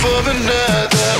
for another.